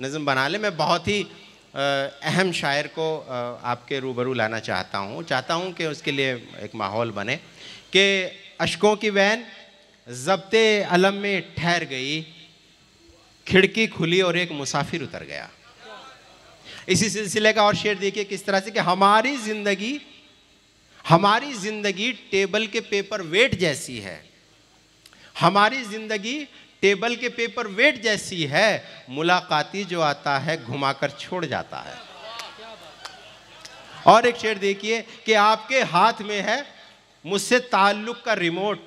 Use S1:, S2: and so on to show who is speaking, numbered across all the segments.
S1: नज़म बना ले। मैं बहुत ही अहम शायर को आपके रूबरू लाना चाहता हूँ। चाहता हूँ कि उसके लिए एक माहौल बने कि अशकों की वैन जब्त अलम में ठहर गई, खिड़की खुली और एक मुसाफिर उतर गया। इसी सिलसिले का और शेर देखिए किस तरह से कि हमारी ज़िंदगी हमारी ज़िंदगी टेबल के पेपर वेट जैसी है। हमारी ज़िंदगी टेबल के पेपर वेट जैसी है, मुलाकाती जो आता है घुमाकर छोड़ जाता है। और एक शेर देखिए कि आपके हाथ में है मुझसे ताल्लुक का रिमोट।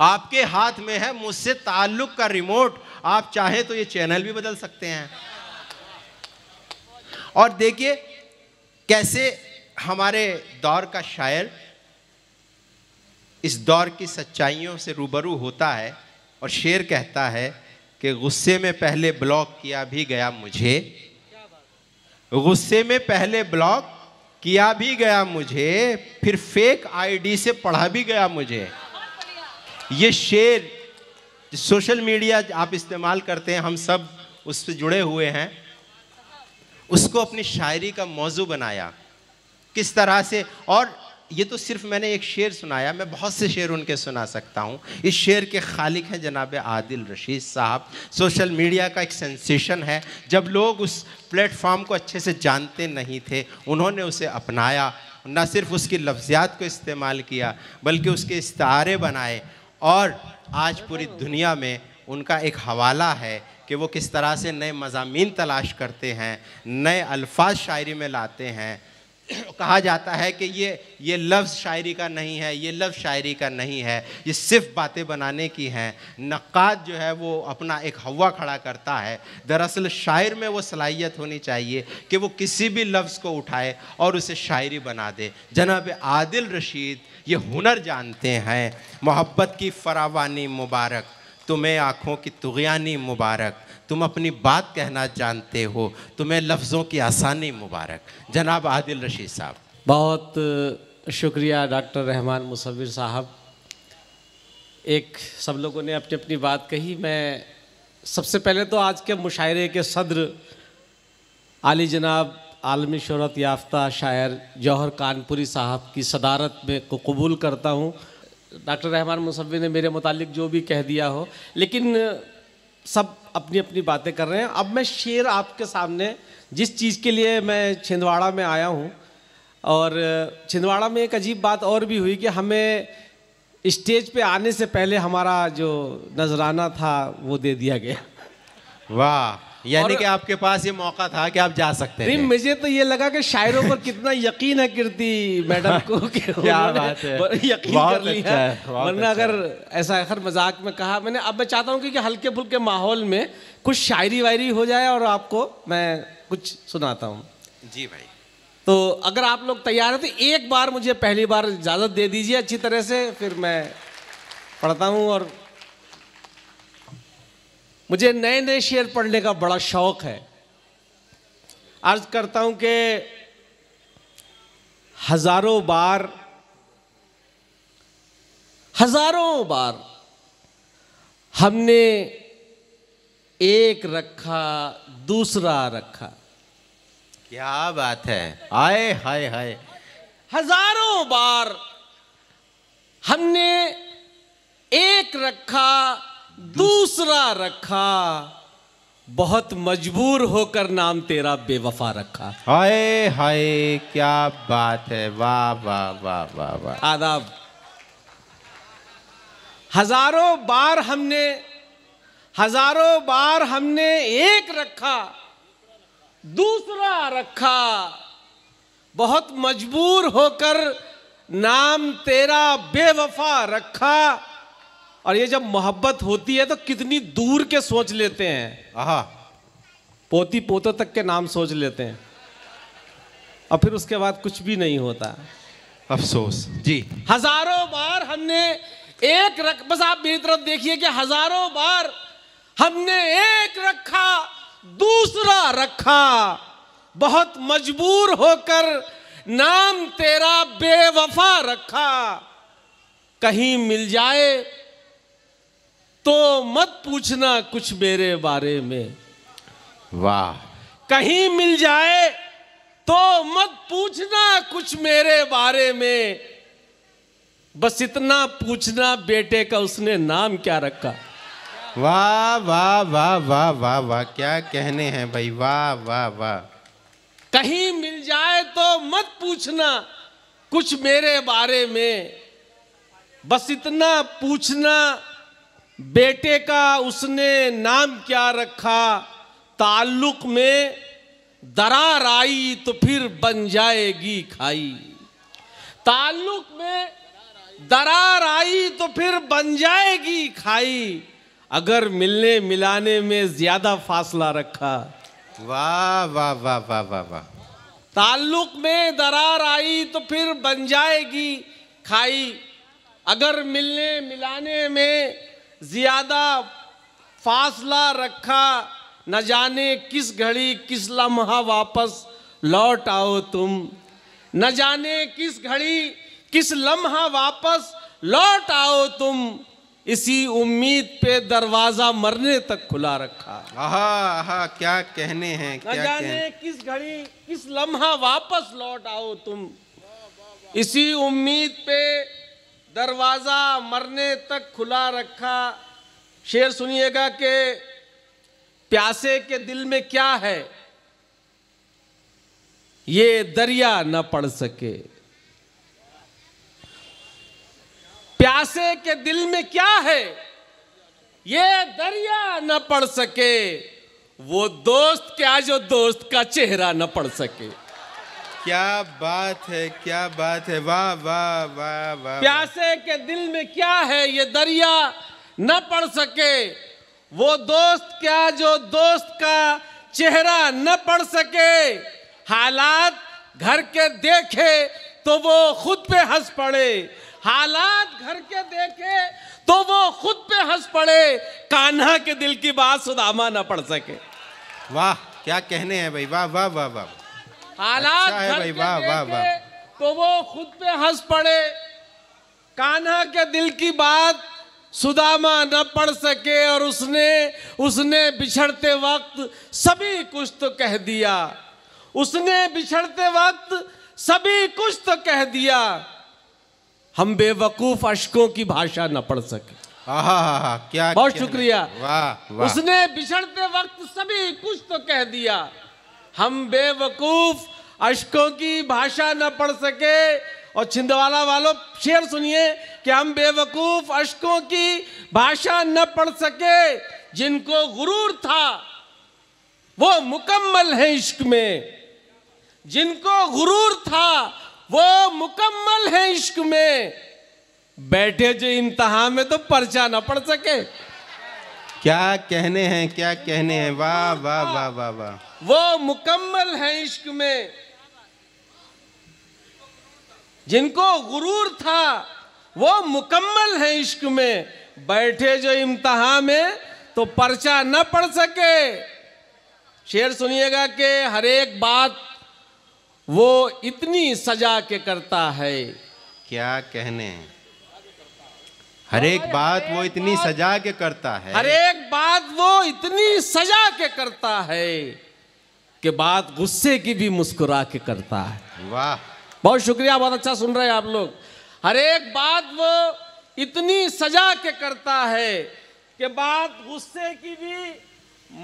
S1: आपके हाथ में है मुझसे ताल्लुक का रिमोट। आप चाहे तो ये चैनल भी बदल सकते हैं। और देखिए कैसे हमारे दौर का शायर इस दौर की सच्चाइयों से रूबरू होता है। और शेर कहता है कि गुस्से में पहले ब्लॉक किया भी गया मुझे। गुस्से में पहले ब्लॉक किया भी गया मुझे, फिर फेक आईडी से पढ़ा भी गया मुझे। ये शेर सोशल मीडिया आप इस्तेमाल करते हैं, हम सब उससे जुड़े हुए हैं। उसको अपनी शायरी का मौजू बनाया। किस तरह से, और ये तो सिर्फ़ मैंने एक शेर सुनाया, मैं बहुत से शेर उनके सुना सकता हूँ। इस शेर के खालिक हैं जनाब आदिल रशीद साहब। सोशल मीडिया का एक सेंसेशन है। जब लोग उस प्लेटफॉर्म को अच्छे से जानते नहीं थे, उन्होंने उसे अपनाया। न सिर्फ़ उसकी लफ्ज़ियात को इस्तेमाल किया, बल्कि उसके इस्तारे बनाए। और आज पूरी दुनिया में उनका एक हवाला है कि वो किस तरह से नए मजामी तलाश करते हैं, नए अल्फाज शायरी में लाते हैं। कहा जाता है कि ये ये लफ्ज़ शायरी का नहीं है, ये लफ्ज़ शायरी का नहीं है, ये सिर्फ़ बातें बनाने की हैं। नक़ाद जो है वो अपना एक हवा खड़ा करता है। दरअसल शायर में वो सलाहियत होनी चाहिए कि वो किसी भी लफ्ज़ को उठाए और उसे शायरी बना दे। जनाब आदिल रशीद, ये हुनर जानते हैं। मोहब्बत की फरावानी मुबारक, तुम्हें आँखों की तुगयानी मुबारक। तुम अपनी बात कहना जानते हो। तुम्हें लफ्ज़ों की आसानी मुबारक। जनाब आदिल रशीद साहब।
S2: बहुत शुक्रिया, डॉक्टर रहमान मुसविर साहब। एक, सब लोगों ने अपनी अपनी बात कही। मैं सबसे पहले तो आज के मुशायरे के सदर आली जनाब आलमी शहरत याफ्ता शायर जौहर कानपुरी साहब की सदारत में को कबूल करता हूँ। डॉक्टर रहमान मुसविर ने मेरे मुतालिक जो भी कह दिया हो, लेकिन सब अपनी अपनी बातें कर रहे हैं। अब मैं शेर आपके सामने, जिस चीज़ के लिए मैं छिंदवाड़ा में आया हूँ, और छिंदवाड़ा में एक अजीब बात और भी हुई कि हमें स्टेज पे आने से पहले हमारा जो नजराना था, वो दे दिया गया।
S1: वाह। यानी कि आपके पास ये मौका था कि आप जा सकते
S2: हैं मुझे तो ये लगा कि शायरों पर कितना यकीन है कीर्ति मैडम को कि
S1: क्या बात है।
S2: यकीन कर लिया। अच्छा वरना अच्छा अगर ऐसा हर मज़ाक में कहा मैंने। अब मैं चाहता हूँ कि हल्के फुल्के माहौल में कुछ शायरी वायरी हो जाए और आपको मैं कुछ सुनाता हूँ।
S1: जी भाई।
S2: तो अगर आप लोग तैयार हैं तो एक बार मुझे पहली बार इजाज़त दे दीजिए अच्छी तरह से फिर मैं पढ़ता हूँ और मुझे नए नए शेर पढ़ने का बड़ा शौक है। अर्ज़ करता हूँ कि हज़ारों बार हज़ारों बार हमने एक रखा दूसरा रखा।
S1: क्या बात है। आए हाय हाय।
S2: हज़ारों बार हमने एक रखा दूसरा रखा बहुत मजबूर होकर नाम तेरा बेवफा रखा।
S1: हाय हाय क्या बात है वाह वाह वाह वाह वाह।
S2: आदाब। हज़ारों बार हमने हज़ारों बार हमने एक रखा दूसरा रखा बहुत मजबूर होकर नाम तेरा बेवफा रखा। और ये जब मोहब्बत होती है तो कितनी दूर के सोच लेते हैं।
S1: आहा।
S2: पोती पोतों तक के नाम सोच लेते हैं। और फिर उसके बाद कुछ भी नहीं होता।
S1: अफसोस। जी।
S2: हज़ारों बार हमने एक रख बस आप मेरी तरफ़ देखिए कि हज़ारों बार हमने एक रखा दूसरा रखा। बहुत मजबूर होकर नाम तेरा बेवफा रखा। कहीं मिल जाए तो मत पूछना कुछ मेरे बारे में।
S1: वाह।
S2: कहीं मिल जाए तो मत पूछना कुछ मेरे बारे में। बस इतना पूछना बेटे का उसने नाम क्या रखा?
S1: वाह वाह वाह वाह वाह वाह क्या कहने हैं भाई वाह वाह वाह।
S2: कहीं मिल जाए तो मत पूछना कुछ मेरे बारे में। बस इतना पूछना बेटे का उसने नाम क्या रखा? ताल्लुक में दरार आई तो फिर बन जाएगी खाई। ताल्लुक में दरार आई तो फिर बन जाएगी खाई। अगर मिलने मिलाने में ज़्यादा फासला रखा।
S1: वाह वाह वाह वाह वाह वाह।
S2: ताल्लुक में दरार आई तो फिर बन जाएगी खाई। अगर मिलने मिलाने में ज़्यादा फासला रखा न जाने किस घड़ी किस लम्हा वापस लौट आओ तुम। न जाने किस घड़ी किस लम्हा वापस लौट आओ तुम। इसी उम्मीद पे दरवाज़ा मरने तक खुला रखा।
S1: आहा आहा क्या कहने हैं
S2: न जाने
S1: कहने
S2: किस घड़ी किस लम्हा वापस लौट आओ तुम। इसी उम्मीद पे दरवाज़ा मरने तक खुला रखा। शेर सुनिएगा कि प्यासे के दिल में क्या है? ये दरिया न पढ़ सके। प्यासे के दिल में क्या है? ये दरिया न पढ़ सके। वो दोस्त क्या जो दोस्त का चेहरा न पढ़ सके।
S1: क्या बात है क्या बात है। वाह वाह वाह वाह
S2: प्यासे के दिल में क्या है ये दरिया? न पढ़ सके। वो दोस्त क्या जो दोस्त का चेहरा न पढ़ सके? हालात घर के देखे तो वो खुद पे हंस पड़े। हालात घर के देखे तो वो खुद पे हंस पड़े। कान्हा के दिल की बात सुदामा न पढ़ सके।
S1: वाह क्या कहने हैं भाई। वाह वाह वाह वाह।
S2: हालात
S1: अच्छा भाई, वाह, वाह, वाह।
S2: तो वो खुद पे हंस पड़े। कान्हा के दिल की बात सुदामा न पढ़ सके और उसने उसने बिछड़ते वक्त सभी कुछ तो कह दिया। उसने बिछड़ते वक्त सभी कुछ तो कह दिया। हम बेवकूफ़ अशकों की भाषा न पढ़ सके।
S1: आहा क्या
S2: बहुत शुक्रिया।
S1: वाह वाह।
S2: उसने बिछड़ते वक्त सभी कुछ तो कह दिया। हम बेवकूफ़ अशकों की भाषा न पढ़ सके। और छिंदवाला वालों, शेर सुनिए कि हम बेवकूफ़ अशकों की भाषा न पढ़ सके, जिनको गुरूर था, वो मुकम्मल है इश्क में। जिनको गुरूर था, वो मुकम्मल है इश्क में। बैठे जो इम्तहान में तो पर्चा न पढ़ सके।
S1: क्या कहने हैं क्या कहने हैं? वाह वाह वाह वाह वाह।
S2: वो मुकम्मल है इश्क में। जिनको गुरूर था वो मुकम्मल है इश्क में। बैठे जो इम्तहा में तो पर्चा न पढ़ सके। शेर सुनिएगा कि हर एक बात वो इतनी सजा के करता है।
S1: क्या कहने हैं? हर एक बात वो इतनी सजा के करता है।
S2: हर एक बात वो इतनी सजा के करता है कि बात गुस्से की भी मुस्कुरा के करता है।
S1: वाह।
S2: बहुत शुक्रिया बहुत अच्छा सुन रहे हैं आप लोग। हर एक बात वो इतनी सजा के करता है कि बात गुस्से की भी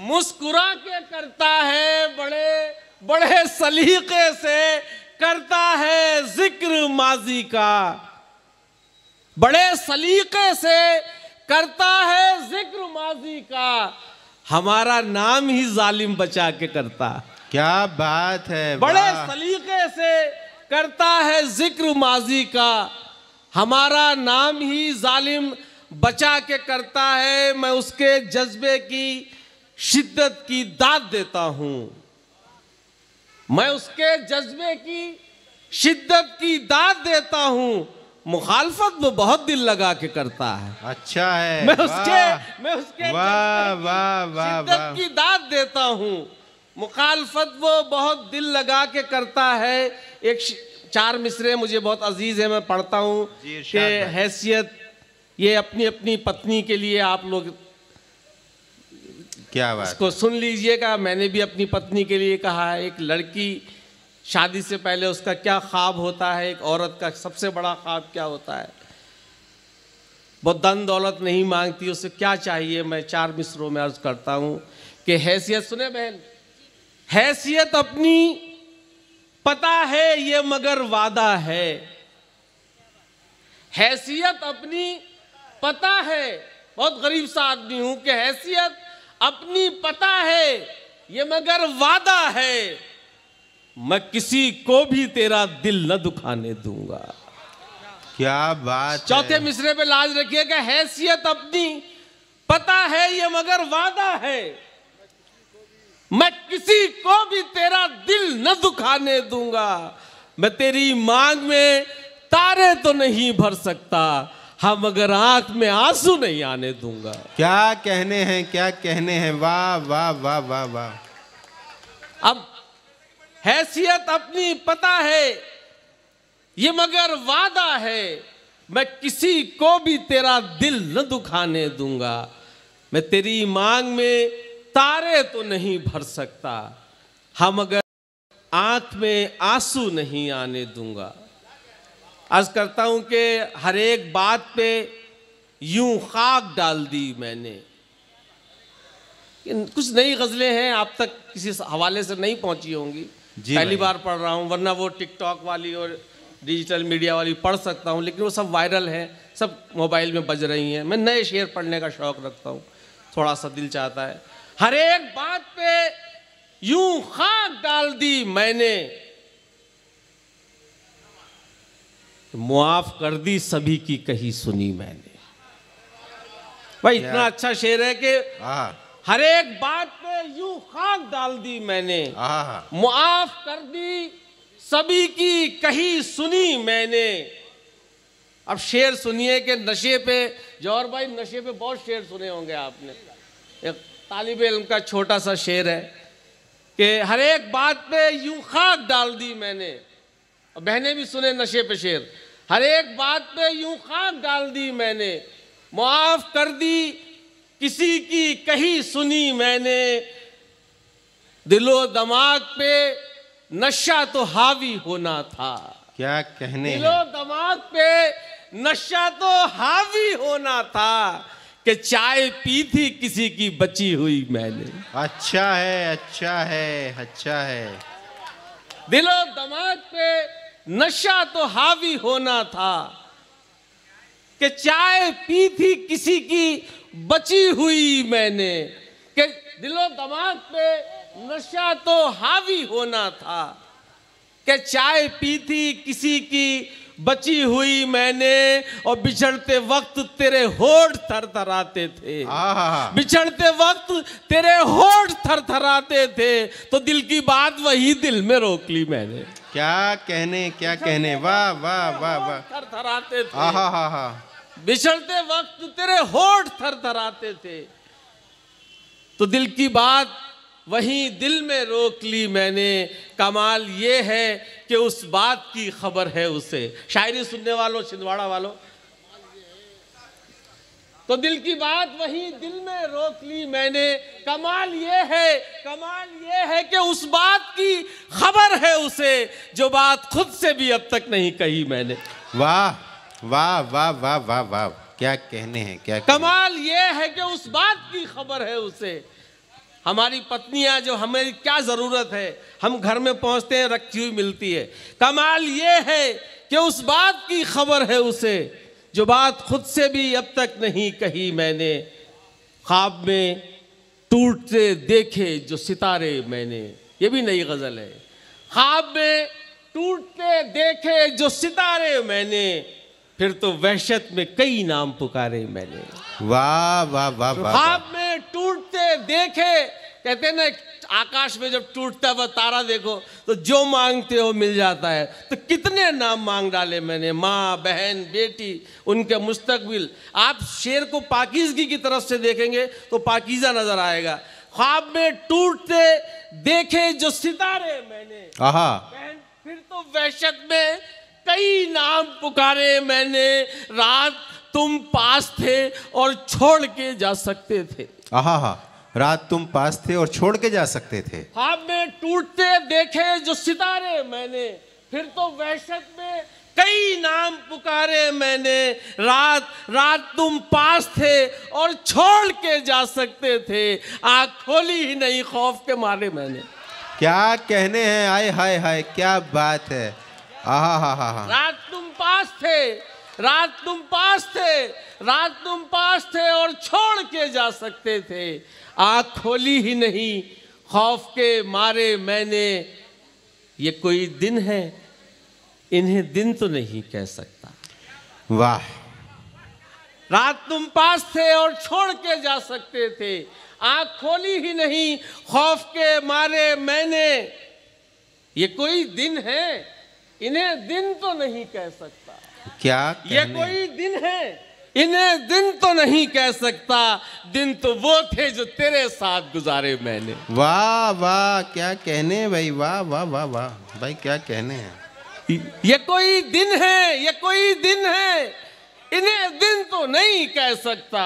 S2: मुस्कुरा के करता है बड़े बड़े सलीके से करता है ज़िक्र माजी का। बड़े सलीके से करता है ज़िक्र माजी का। हमारा नाम ही जालिम बचा के करता।
S1: क्या बात है
S2: बड़े सलीके से करता है ज़िक्र माजी का। हमारा नाम ही जालिम बचा के करता है। मैं उसके जज्बे की शिद्दत की दाद देता हूँ। मैं उसके जज्बे की शिद्दत की दाद देता हूँ। मुखालफत वो बहुत दिल लगा के करता है।
S1: अच्छा है।
S2: मैं उसके मैं उसके
S1: वाह वाह वाह
S2: शिद्दत
S1: वाह
S2: की दाद देता हूँ। मुखालफत वो बहुत दिल लगा के करता है। एक श- चार मिसरे मुझे बहुत अज़ीज़ है मैं पढ़ता हूँ कि हैसियत ये अपनी अपनी पत्नी के लिए आप लोग
S1: क्या बात
S2: इसको सुन लीजिएगा। मैंने भी अपनी पत्नी के लिए कहा है एक लड़की शादी से पहले उसका क्या ख्वाब होता है? एक औरत का सबसे बड़ा ख्वाब क्या होता है? वो धन दौलत नहीं मांगती, उसे क्या चाहिए? मैं चार मिसरों में अर्ज़ करता हूँ कि हैसियत, सुने बहन, हैसियत अपनी पता है, ये मगर वादा है। हैसियत अपनी पता है। बहुत गरीब सा आदमी हूँ कि हैसियत अपनी पता है, ये मगर वादा है। मैं किसी को भी तेरा दिल न दुखाने दूँगा।
S1: क्या बात
S2: चौथे मिसरे पे लाज रखिएगा हैसियत अपनी। पता है ये मगर वादा है। मैं किसी को भी तेरा दिल न दुखाने दूँगा। मैं तेरी मांग में तारे तो नहीं भर सकता हाँ मगर आँख में आँसू नहीं आने दूँगा।
S1: क्या कहने हैं क्या कहने हैं? वाह वाह वाह वाह वाह।
S2: अब हैसियत अपनी पता है, ये मगर वादा है, मैं किसी को भी तेरा दिल न दुखाने दूँगा। मैं तेरी मांग में तारे तो नहीं भर सकता हम अगर आँख में आँसू नहीं आने दूँगा। अर्ज़ करता हूँ कि हर एक बात पे यूँ खाक डाल दी मैंने। कुछ नई गज़लें हैं, आप तक किसी हवाले से नहीं पहुँची होंगी।
S1: जी
S2: पहली बार पढ़ रहा हूँ वरना वो टिकटॉक वाली और डिजिटल मीडिया वाली पढ़ सकता हूँ लेकिन वो सब वायरल हैं सब मोबाइल में बज रही हैं। मैं नए शेर पढ़ने का शौक रखता हूँ थोड़ा सा दिल चाहता है। हर एक बात पे यूँ खाक डाल दी मैंने। मुआफ कर दी सभी की कही सुनी मैंने। भाई इतना अच्छा शेर है कि
S1: आह
S2: हर एक बात पे यूँ खाक डाल दी मैंने। मुआफ कर दी सभी की कही सुनी मैंने। अब शेर सुनिए कि नशे पे जौहर भाई नशे पे बहुत शेर सुने होंगे आपने। एक तालिब इल्म का छोटा सा शेर है कि हर एक बात पे यूँ खाक डाल दी मैंने। और बहनें भी सुने नशे पे शेर। हर एक बात पे यूँ खाक डाल दी मैंने। मुआफ कर दी किसी की कही सुनी मैंने। दिलो दिमाग पे नशा तो हावी होना था।
S1: क्या कहने
S2: दिलो दिमाग पे नशा तो हावी होना था कि चाय पी थी किसी की बची हुई मैंने।
S1: अच्छा है अच्छा है अच्छा है।
S2: दिलो दिमाग पे नशा तो हावी होना था। कि चाय पी थी किसी की, बची हुई मैंने। कि दिलो दमाग पे नशा तो हावी होना था। कि चाय पी थी किसी की बची हुई मैंने और बिछड़ते वक्त तेरे होठ थरथराते थे। बिछड़ते वक्त तेरे होठ थरथराते थे। तो दिल की बात वही दिल में रोक ली मैंने।
S1: क्या कहने क्या कहने? वाह वाह वाह वाह।
S2: थरथराते थे।
S1: आहा हा हा।
S2: बिछड़ते वक्त तेरे होठ थरथराते थे। तो दिल की बात वहीं दिल में रोक ली मैंने। कमाल ये है कि उस बात की खबर है उसे। शायरी सुनने वालों छिंदवाड़ा वालों। तो दिल की बात वहीं दिल में रोक ली मैंने। कमाल ये है कमाल ये है कि उस बात की खबर है उसे जो बात खुद से भी अब तक नहीं कही मैंने।
S1: वाह वाह वाह वाह वाह वाह। क्या कहने हैं क्या कहने
S2: कमाल ये है कि उस बात की खबर है उसे। हमारी पत्नियाँ जो हमें क्या ज़रूरत है? हम घर में पहुँचते हैं, रखी हुई मिलती है। कमाल ये है कि उस बात की खबर है उसे, जो बात खुद से भी अब तक नहीं कही मैंने। ख्वाब में टूटते देखे जो सितारे मैंने, ये भी नई गज़ल है। ख्वाब में टूटते देखे जो सितारे मैंने, फिर तो वहशत में कई नाम पुकारे मैंने।
S1: वाह वाह वाह।
S2: ख्वाब में टूटते देखे कहते ना आकाश में जब टूटता है वह तारा देखो तो जो मांगते हो मिल जाता है। तो कितने नाम मांग डाले मैंने माँ बहन बेटी उनके मुस्तकबिल। आप शेर को पाकिजगी की तरफ़ से देखेंगे तो पाकिजा नज़र आएगा। ख्वाब में टूटते देखे जो सितारे मैंने।
S1: आहा।
S2: बहन फिर तो वहशत में कई नाम पुकारे मैंने। रात तुम पास थे और छोड़ के जा सकते थे।
S1: आहा हा रात तुम पास थे और छोड़ के जा सकते थे।
S2: ख्वाब में टूटते देखे जो सितारे मैंने फिर तो वहशत में कई नाम पुकारे मैंने। रात रात तुम पास थे और छोड़ के जा सकते थे। आग खोली ही नहीं खौफ के मारे मैंने।
S1: क्या कहने हैं? आय हाय हाय क्या बात है। आहा हा हा हा
S2: रात तुम पास थे रात तुम पास थे रात तुम पास थे और छोड़ के जा सकते थे। आँख खोली ही नहीं खौफ के मारे मैंने। ये कोई दिन है इन्हें दिन तो नहीं कह सकता।
S1: वाह।
S2: रात तुम पास थे और छोड़ के जा सकते थे। आँख खोली ही नहीं खौफ के मारे मैंने। ये कोई दिन है इन्हें दिन तो नहीं कह सकता।
S1: क्या
S2: ये कोई दिन है। इन्हें दिन तो नहीं कह सकता दिन तो वो थे जो तेरे साथ गुजारे मैंने।
S1: वाह वाह क्या कहने भाई? वाह वाह वाह वाह। भाई क्या कहने हैं?
S2: ये कोई दिन है ये कोई दिन है। इन्हें दिन तो नहीं कह सकता।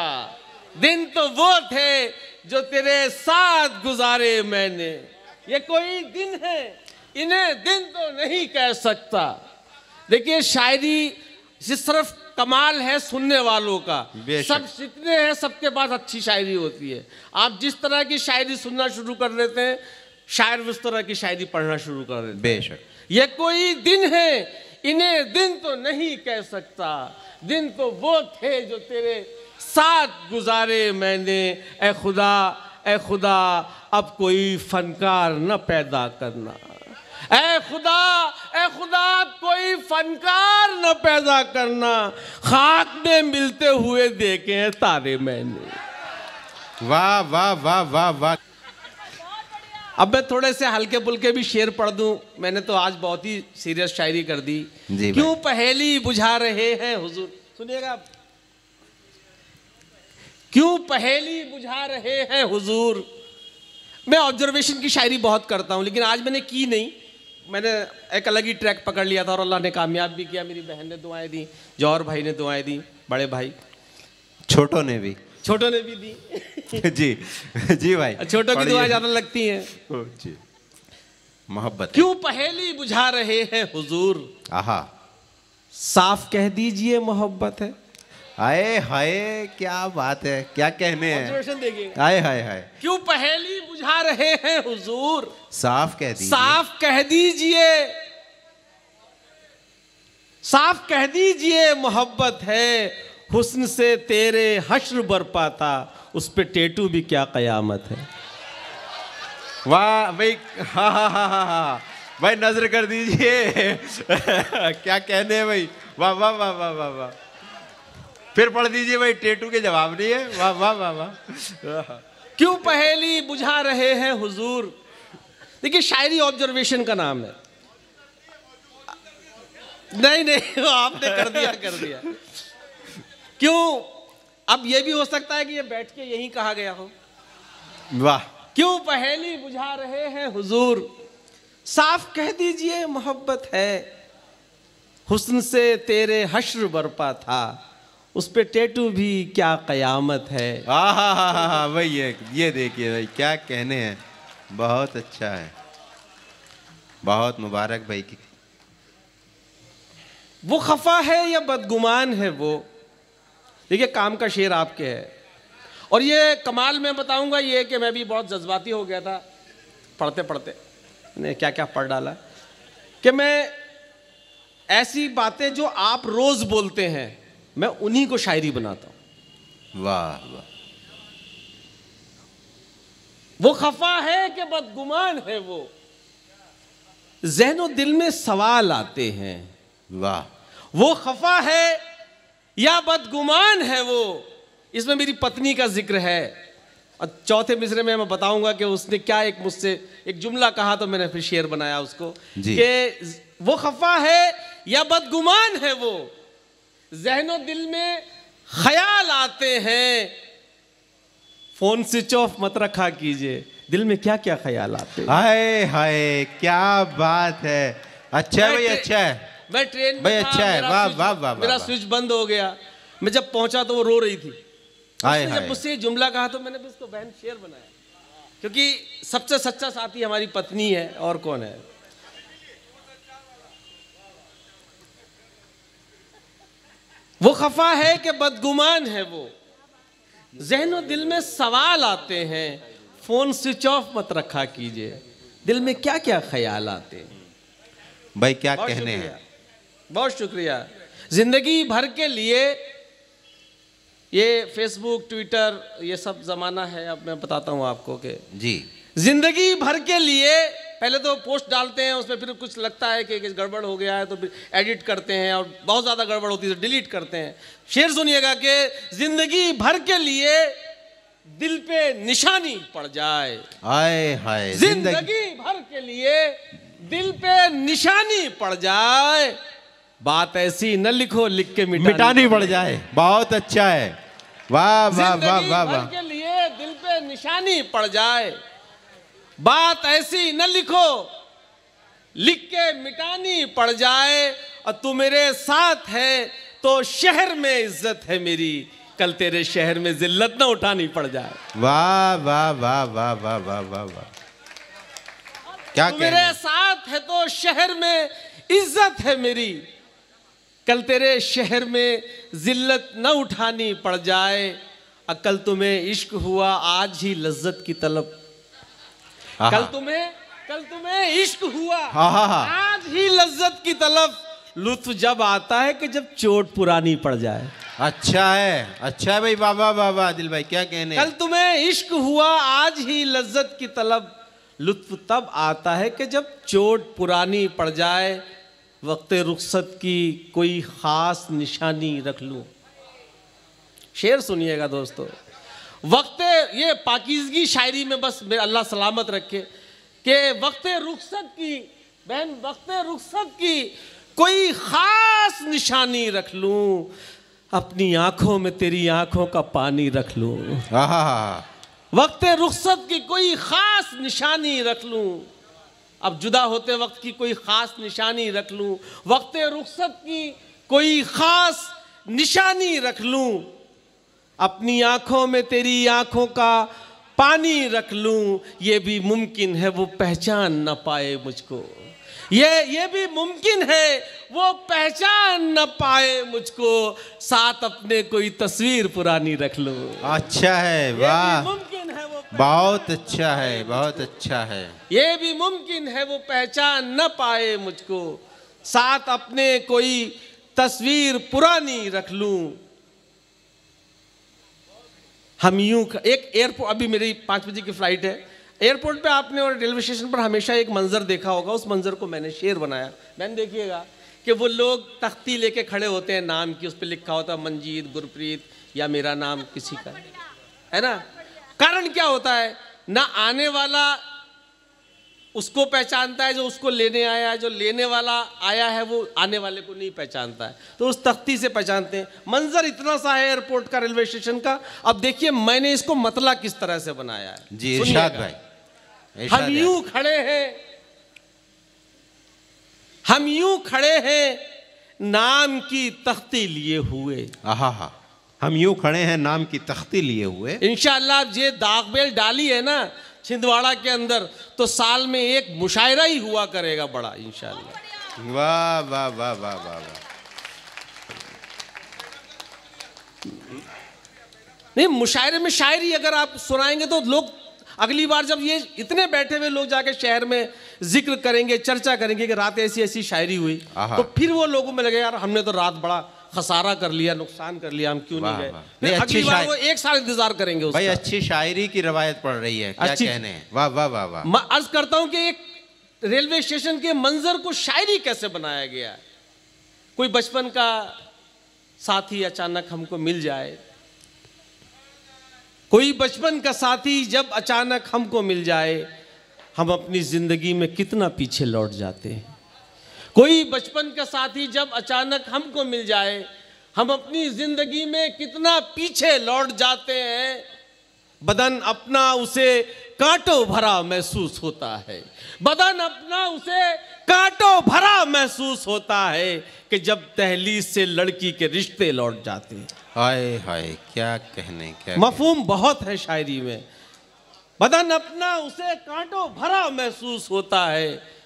S2: दिन तो वो थे जो तेरे साथ गुजारे मैंने। ये कोई दिन है। इन्हें दिन तो नहीं कह सकता। देखिए शायरी सिर्फ़ कमाल है सुनने वालों का सब जितने हैं सबके पास अच्छी शायरी होती है। आप जिस तरह की शायरी सुनना शुरू कर देते हैं शायर उस तरह की शायरी पढ़ना शुरू कर देते
S1: बेशक।
S2: ये कोई दिन है इन्हें दिन तो नहीं कह सकता। दिन तो वो थे जो तेरे साथ गुजारे मैंने। ए खुदा ए खुदा अब कोई फनकार न पैदा करना। ए खुदा ए खुदा कोई फनकार न पैदा करना। खाक में मिलते हुए देखे हैं तारे मैंने।
S1: वाह वाह वाह वाह वाह।
S2: अब मैं थोड़े से हल्के फुल्के भी शेर पढ़ दूँ। मैंने तो आज बहुत ही सीरियस शायरी कर दी। क्यों पहेली बुझा रहे हैं हुजूर? सुनिएगा। आप क्यों पहेली बुझा रहे हैं हुजूर? मैं ऑब्जर्वेशन की शायरी बहुत करता हूँ लेकिन आज मैंने की नहीं। मैंने एक अलग ही ट्रैक पकड़ लिया था और अल्लाह ने कामयाब भी किया। मेरी बहन ने दुआएँ दी जौहर भाई ने दुआएँ दी बड़े भाई।
S1: छोटों ने भी।
S2: छोटों ने भी दी।
S1: जी जी भाई।
S2: छोटों की। दुआएँ ज़्यादा लगती हैं।
S1: जी। मोहब्बत
S2: क्यों पहेली बुझा रहे हैं हुजूर?
S1: आहा।
S2: साफ़ कह दीजिए मोहब्बत है।
S1: आए हाय क्या बात है क्या कहने हैं? आए हाय हाय
S2: क्यों पहेली बुझा रहे हैं हुजूर?
S1: साफ़ कह दीजिए।
S2: साफ़ कह दीजिए। साफ़ कह दीजिए मोहब्बत है। हुस्न से तेरे हश्र बरपा था उस पे टेटू भी क्या कयामत है।
S1: वाह भाई हाँ हाँ हाँ हाँ हाँ। भाई नज़र कर दीजिए। क्या कहने हैं भाई? वाह वाह वाह वाह वाह वाह। फिर पढ़ दीजिए भाई टेटू के जवाब नहीं है। वाह वाह वाह वाह।
S2: क्यों पहेली बुझा रहे हैं हुजूर? देखिए शायरी ऑब्जर्वेशन का नाम है। नहीं नहीं आपने कर दिया कर दिया। क्यों? अब ये भी हो सकता है कि ये बैठ के यहीं कहा गया हो।
S1: वाह।
S2: क्यों पहेली बुझा रहे हैं हुजूर? साफ़ कह दीजिए मोहब्बत है। हुस्न से तेरे हश्र बरपा था। उस पे टेटू भी क्या कयामत है?
S1: हाँ हाँ हाँ हाँ हाँ भाई ये ये देखिए भाई क्या कहने हैं बहुत अच्छा है बहुत मुबारक भाई की।
S2: वो खफा है या बदगुमान है वो? देखिए काम का शेर आपके है। और ये कमाल मैं बताऊँगा ये कि मैं भी बहुत जज्बाती हो गया था पढ़ते पढ़ते ने क्या क्या पढ़ डाला। कि मैं ऐसी बातें जो आप रोज बोलते हैं मैं उन्हीं को शायरी बनाता हूँ।
S1: वाह वाह।
S2: वो खफा है कि बदगुमान है वो। जहनो दिल में सवाल आते हैं।
S1: वाह।
S2: वो खफा है या बदगुमान है वो? इसमें मेरी पत्नी का ज़िक्र है। और चौथे मिसरे में मैं बताऊँगा कि उसने क्या एक मुझसे एक जुमला कहा तो मैंने फिर शेर बनाया उसको कि वो खफा है या बदगुमान है वो? जहनो दिल में ख्याल आते हैं। फ़ोन स्विच ऑफ़ मत रखा कीजिए। दिल में क्या क्या ख्याल आते हैं?
S1: हाय हाय क्या बात है। अच्छा है भाई अच्छा है।
S2: मैं ट्रेन में
S1: भाई अच्छा है, वाह, वाह, वाह,
S2: मेरा स्विच बंद हो गया। मैं जब पहुँचा तो वो रो रही थी।
S1: हाय हाय
S2: जब मुझसे जुमला कहा तो मैंने भी उसको बहन शेर बनाया। क्योंकि सबसे सच्चा साथी हमारी पत्नी है और कौन है? वो खफा है कि बदगुमान है वो। जहन दिल में सवाल आते हैं फ़ोन स्विच ऑफ़ मत रखा कीजिए। दिल में क्या क्या ख्याल आते हैं?
S1: भाई क्या कहने हैं?
S2: बहुत शुक्रिया। ज़िंदगी भर के लिए ये फेसबुक ट्विटर ये सब जमाना है अब मैं बताता हूँ आपको कि
S1: जी।
S2: ज़िंदगी भर के लिए पहले तो पोस्ट डालते हैं उसमें फिर कुछ लगता है कि गड़बड़ हो गया है तो फिर एडिट करते हैं और बहुत ज़्यादा गड़बड़ होती है तो डिलीट करते हैं। शेर सुनिएगा कि ज़िंदगी भर के लिए दिल पे निशानी पड़ जाए।
S1: हाय हाय ज़िंदगी
S2: ज़िंदगी भर के लिए दिल पे निशानी पड़ जाए। बात ऐसी न लिखो लिख के मिटानी,
S1: मिटानी पड़ जाए। बहुत अच्छा है। वाह वाह वाह वाह वाह।
S2: के लिए दिल पे निशानी पड़ जाए। बात ऐसी न लिखो। लिख के मिटानी पड़ जाए। और तू मेरे साथ है तो शहर में इज़्ज़त है मेरी। कल तेरे शहर में जिल्लत न उठानी पड़ जाए।
S1: वाह वाह वाह वाह वाह वाह वाह वाह। क्या
S2: तू मेरे साथ है तो शहर में इज़्ज़त है मेरी। कल तेरे शहर में जिल्लत न उठानी पड़ जाए। अकल तुम्हें इश्क हुआ आज ही लज्जत की तलब। कल तुम्हें कल तुम्हें इश्क हुआ।
S1: आहा।
S2: आज ही लज्जत की तलब लुत्फ जब आता है कि जब चोट पुरानी पड़ जाए।
S1: अच्छा है अच्छा है भाई वाह वाह वाह भाई क्या कहने
S2: कल तुम्हें इश्क हुआ आज ही लज्जत की तलब लुत्फ तब आता है कि जब चोट पुरानी पड़ जाए वक्त रुखसत की कोई खास निशानी रख लूँ। शेर सुनिएगा दोस्तों। वक्त ये पाकिजगी शायरी में बस मेरे अल्लाह सलामत रखे कि वक्त रुखसत की बहन वक्त रुखसत की कोई खास निशानी रख लूँ अपनी आँखों में तेरी आँखों का पानी रख लूँ। वक्त रुखसत की कोई खास निशानी रख लूँ अब जुदा होते वक्त की कोई खास निशानी रख लूँ वक्त रुखसत की कोई खास निशानी रख लूँ। अपनी आँखों में तेरी आँखों का पानी रख लूँ। ये भी मुमकिन है वो पहचान न पाए मुझको। ये ये भी मुमकिन है वो पहचान न पाए मुझको। साथ अपने कोई तस्वीर पुरानी रख लूँ।
S1: अच्छा है वाह।
S2: मुमकिन है वो
S1: बहुत अच्छा है बहुत अच्छा है।
S2: ये भी मुमकिन है वो पहचान न पाए मुझको। साथ अपने कोई तस्वीर पुरानी रख लूँ। हम यूँ एक एयरपोर्ट अभी मेरी पाँच बजे की फ़्लाइट है। एयरपोर्ट पे आपने और रेलवे स्टेशन पर हमेशा एक मंजर देखा होगा, उस मंजर को मैंने शेर बनाया। मैंने देखिएगा कि वो लोग तख्ती लेके खड़े होते हैं, नाम की उस पर लिखा होता है, मंजीत, गुरप्रीत या मेरा नाम किसी का। है ना? कारण क्या होता है? ना आने वाला उसको पहचानता है जो उसको लेने आया है जो लेने वाला आया है वो आने वाले को नहीं पहचानता है। तो उस तख्ती से पहचानते हैं। मंजर इतना सा है एयरपोर्ट का रेलवे स्टेशन का। अब देखिए मैंने इसको मतला किस तरह से बनाया है।
S1: जी इरशाद भाई
S2: हम। यूँ खड़े हैं हम यूँ खड़े हैं नाम की तख्ती लिए हुए।
S1: आहा हम यूँ खड़े हैं नाम की तख्ती लिए हुए।
S2: इंशाल्लाह अब ये दागबेल डाली है ना छिंदवाड़ा के अंदर तो साल में एक मुशायरा ही हुआ करेगा बड़ा इंशाल्लाह।
S1: वाह वाह वाह वाह वाह वाह।
S2: नहीं मुशायरे में शायरी अगर आप सुनाएँगे तो लोग अगली बार जब ये इतने बैठे हुए लोग जाके शहर में ज़िक्र करेंगे चर्चा करेंगे कि रात ऐसी ऐसी शायरी हुई तो फिर वो लोगों में लगे यार हमने तो रात बड़ा खसारा कर लिया नुकसान कर लिया हम क्यों नहीं गए?
S1: नहीं, अच्छी
S2: बार वो एक साल इंतज़ार करेंगे
S1: भाई अच्छी शायरी की रवायत पड़ रही है क्या
S2: अच्छी-
S1: कहने हैं? वाह वाह वाह वाह।
S2: मैं अर्ज़ करता हूँ कि एक रेलवे स्टेशन के मंजर को शायरी कैसे बनाया गया? है कोई बचपन का साथी अचानक हमको मिल जाए। कोई बचपन का साथी जब अचानक हमको मिल जाए हम अपनी ज़िंदगी में कितना पीछे लौट जाते हैं। कोई बचपन का साथी जब अचानक हमको मिल जाए हम अपनी ज़िंदगी में कितना पीछे लौट जाते हैं। बदन अपना उसे कांटो भरा महसूस होता है। बदन अपना उसे कांटो भरा महसूस होता है कि जब तहलीस से लड़की के रिश्ते लौट जाते हैं।
S1: हाय हाय क्या कहने क्या
S2: मफहूम बहुत है शायरी में। बदन अपना उसे कांटो भरा महसूस होता है।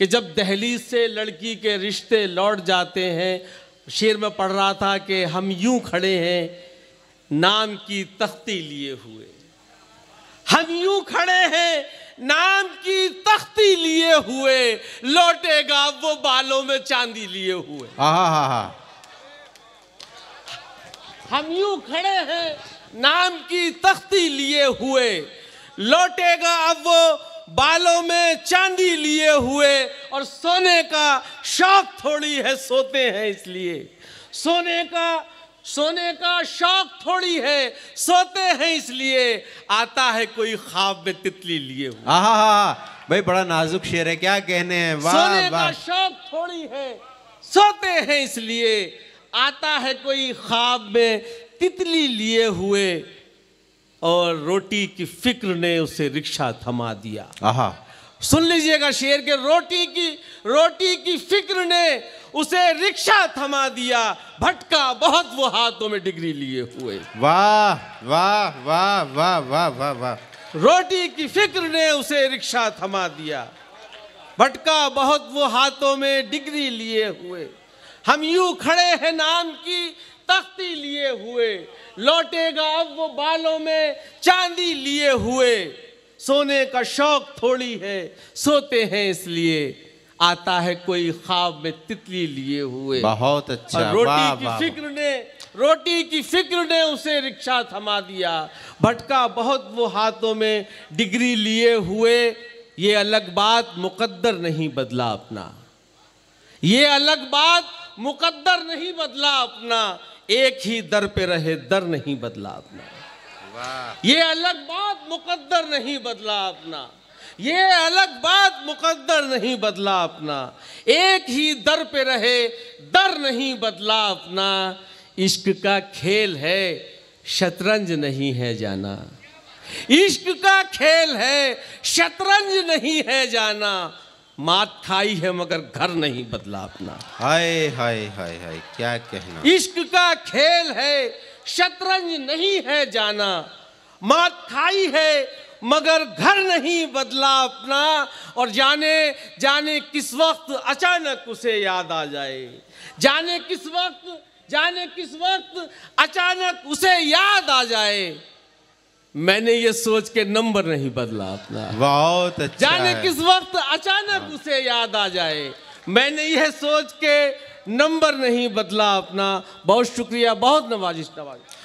S2: कि जब दहलीज से लड़की के रिश्ते लौट जाते हैं शेर में पढ़ रहा था कि हम यूँ खड़े हैं नाम की तख्ती लिए हुए। हम यूँ खड़े हैं नाम की तख्ती लिए हुए लौटेगा वो बालों में चांदी लिए हुए।
S1: आहा हा हा।
S2: हम यूँ खड़े हैं नाम की तख्ती लिए हुए लौटेगा अब वो बालों में चांदी लिए हुए और सोने का शौक थोड़ी है सोते हैं इसलिए। सोने का सोने का शौक थोड़ी है सोते हैं इसलिए। आता है कोई ख्वाब में तितली लिए हुए।
S1: आहा हा हा भाई बड़ा नाजुक शेर है क्या कहने हैं? वाह
S2: सोने का शौक थोड़ी है सोते हैं इसलिए। आता है कोई ख्वाब में तितली लिए हुए। और रोटी की फ़िक्र ने उसे रिक्शा थमा दिया।
S1: आहा।
S2: सुन लीजिएगा शेर के रोटी की रोटी की फ़िक्र ने उसे रिक्शा थमा दिया। भटका बहुत वो हाथों में डिग्री लिए हुए।
S1: वाह वाह वाह वाह वाह वाह वाह।
S2: रोटी की फ़िक्र ने उसे रिक्शा थमा दिया। भटका बहुत वो हाथों में डिग्री लिए हुए। हम यूँ खड़े हैं नाम की तख्ती लिए हुए। लौटेगा अब वो बालों में चांदी लिए हुए। सोने का शौक थोड़ी है सोते हैं इसलिए। आता है कोई ख्वाब में तितली लिए हुए।
S1: बहुत अच्छा
S2: रोटी
S1: वाह
S2: की फ़िक्र ने रोटी की फ़िक्र ने उसे रिक्शा थमा दिया। भटका बहुत वो हाथों में डिग्री लिए हुए। ये अलग बात मुकद्दर नहीं बदला अपना। ये अलग बात मुकद्दर नहीं बदला अपना। एक ही दर पे रहे दर नहीं बदला अपना। ये अलग बात मुकद्दर नहीं बदला अपना। ये अलग बात मुकद्दर नहीं बदला अपना। एक ही दर पे रहे दर नहीं बदला अपना। इश्क का खेल है शतरंज नहीं है जाना। इश्क का खेल है शतरंज नहीं है जाना। मात खाई है मगर घर नहीं बदला अपना।
S1: हाय हाय हाय हाय क्या कहना?
S2: इश्क का खेल है शतरंज नहीं है जाना। मात खाई है मगर घर नहीं बदला अपना। और जाने जाने किस वक्त अचानक उसे याद आ जाए। जाने किस वक्त जाने किस वक्त अचानक उसे याद आ जाए। मैंने ये सोच के नंबर नहीं बदला अपना।
S1: बहुत अच्छा।
S2: जाने किस वक्त अचानक उसे याद आ जाए। मैंने यह सोच के नंबर नहीं बदला अपना। बहुत शुक्रिया बहुत नवाजिश नवाजिश।